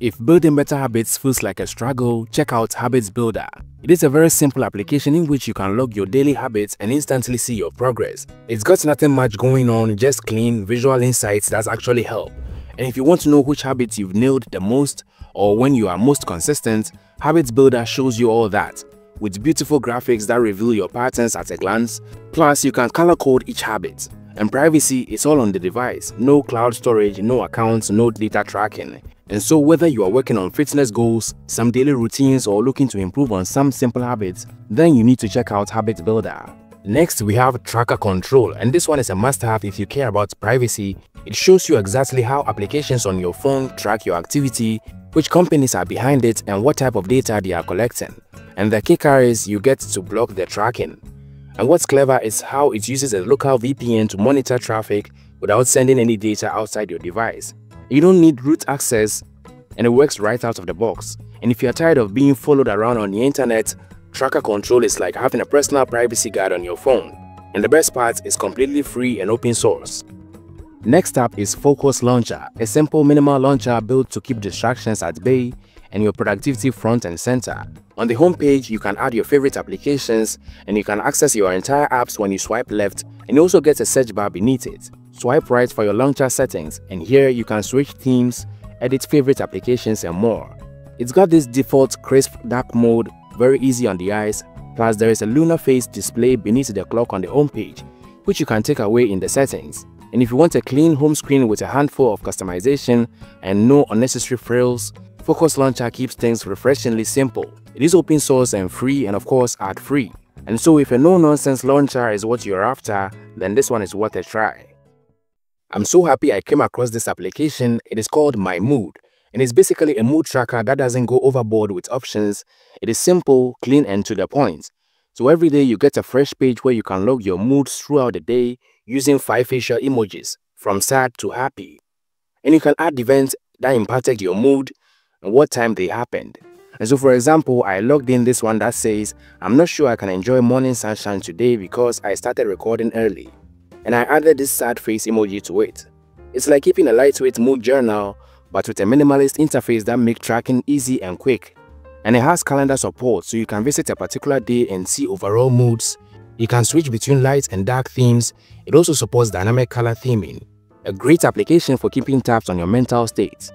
If building better habits feels like a struggle, check out Habits Builder. It is a very simple application in which you can log your daily habits and instantly see your progress. It's got nothing much going on, just clean, visual insights that actually help. And if you want to know which habits you've nailed the most or when you are most consistent, Habits Builder shows you all that. With beautiful graphics that reveal your patterns at a glance, plus you can color code each habit. And privacy is all on the device, no cloud storage, no accounts, no data tracking. And so whether you are working on fitness goals, some daily routines or looking to improve on some simple habits, then you need to check out Habit Builder. Next, we have Tracker Control and this one is a must-have if you care about privacy. It shows you exactly how applications on your phone track your activity, which companies are behind it and what type of data they are collecting. And the kicker is you get to block the tracking. And what's clever is how it uses a local VPN to monitor traffic without sending any data outside your device. You don't need root access and it works right out of the box. And if you're tired of being followed around on the internet, Tracker Control is like having a personal privacy guard on your phone. And the best part is completely free and open source. Next up is Focus Launcher, a simple minimal launcher built to keep distractions at bay and your productivity front and center. On the home page, you can add your favorite applications and you can access your entire apps when you swipe left and you also get a search bar beneath it. Swipe right for your launcher settings and here you can switch themes, edit favorite applications and more. It's got this default crisp dark mode, very easy on the eyes, plus there is a lunar phase display beneath the clock on the home page, which you can take away in the settings. And if you want a clean home screen with a handful of customization and no unnecessary frills, Focus Launcher keeps things refreshingly simple. It is open source and free and of course ad-free. And so if a no-nonsense launcher is what you're after, then this one is worth a try. I'm so happy I came across this application. It is called My Mood and it's basically a mood tracker that doesn't go overboard with options. It is simple, clean and to the point. So every day you get a fresh page where you can log your moods throughout the day using five facial emojis from sad to happy. And you can add events that impacted your mood and what time they happened. And so for example, I logged in this one that says, I'm not sure I can enjoy morning sunshine today because I started recording early and I added this sad face emoji to it. It's like keeping a lightweight mood journal but with a minimalist interface that makes tracking easy and quick. And it has calendar support so you can visit a particular day and see overall moods. You can switch between light and dark themes. It also supports dynamic color theming. A great application for keeping tabs on your mental state.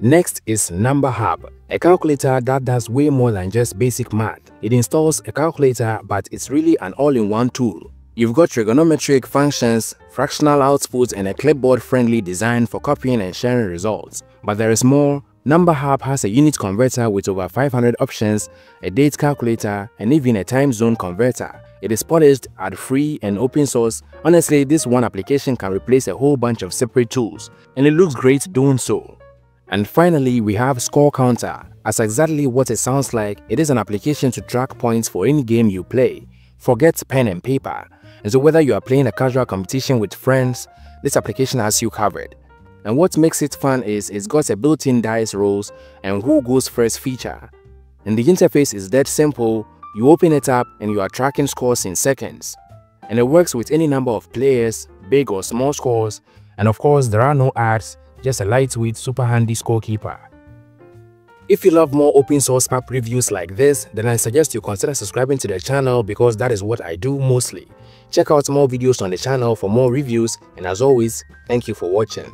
Next is Number Hub, a calculator that does way more than just basic math. It installs a calculator but it's really an all-in-one tool. You've got trigonometric functions, fractional outputs, and a clipboard-friendly design for copying and sharing results. But there is more. Number Hub has a unit converter with over 500 options, a date calculator, and even a time zone converter. It is polished, ad-free, and open source. Honestly, this one application can replace a whole bunch of separate tools, and it looks great doing so. And finally, we have Score Counter. As exactly what it sounds like, it is an application to track points for any game you play. Forget pen and paper. And so whether you are playing a casual competition with friends, this application has you covered. And what makes it fun is it's got a built-in dice rolls and who goes first feature. And the interface is that simple, you open it up and you are tracking scores in seconds. And it works with any number of players, big or small scores, and of course there are no ads, just a lightweight super handy scorekeeper. If you love more open source app reviews like this, then I suggest you consider subscribing to the channel because that is what I do mostly. Check out more videos on the channel for more reviews and as always, thank you for watching.